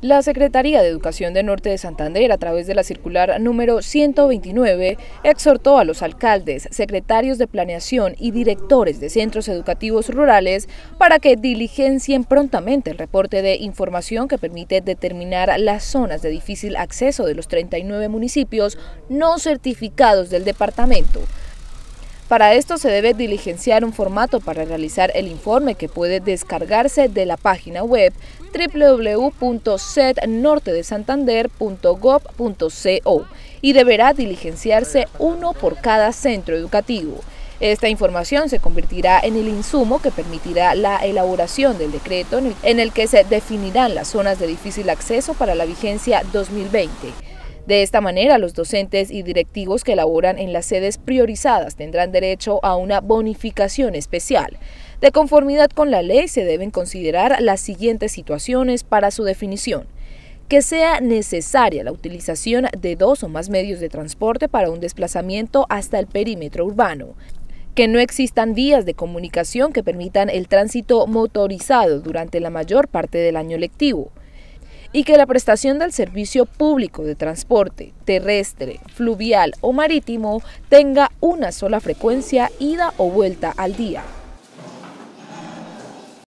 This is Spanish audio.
La Secretaría de Educación de Norte de Santander, a través de la circular número 129, exhortó a los alcaldes, secretarios de planeación y directores de centros educativos rurales para que diligencien prontamente el reporte de información que permite determinar las zonas de difícil acceso de los 39 municipios no certificados del departamento para esto se debe diligenciar un formato para realizar el informe que puede descargarse de la página web www.setnortedesantander.gov.co y deberá diligenciarse uno por cada centro educativo. Esta información se convertirá en el insumo que permitirá la elaboración del decreto en el que se definirán las zonas de difícil acceso para la vigencia 2020. De esta manera, los docentes y directivos que laboran en las sedes priorizadas tendrán derecho a una bonificación especial. De conformidad con la ley, se deben considerar las siguientes situaciones para su definición. Que sea necesaria la utilización de dos o más medios de transporte para un desplazamiento hasta el perímetro urbano, que no existan vías de comunicación que permitan el tránsito motorizado durante la mayor parte del año lectivo, y que la prestación del servicio público de transporte terrestre, fluvial o marítimo tenga una sola frecuencia ida o vuelta al día.